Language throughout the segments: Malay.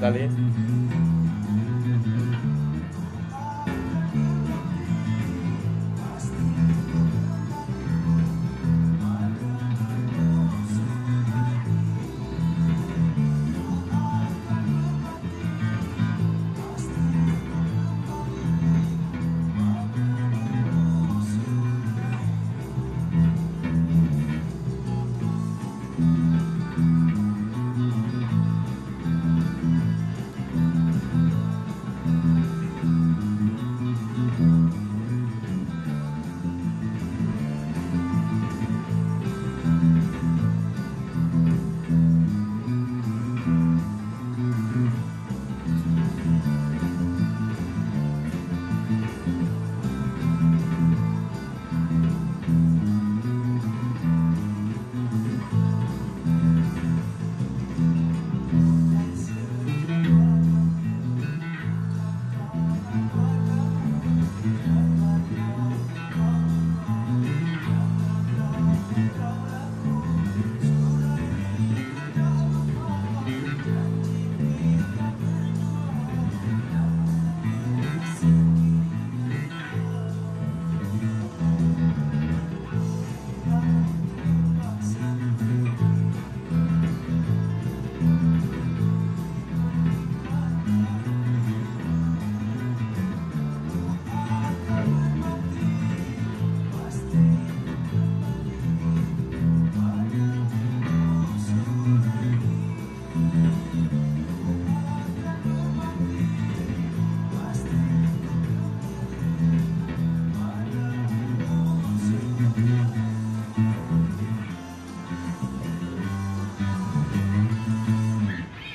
dale.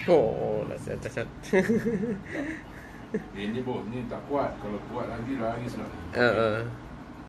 Oh, dahsyat dahsyat. Ini bos, ni tak kuat. Kalau kuat lagi lagi senang. Uh, uh.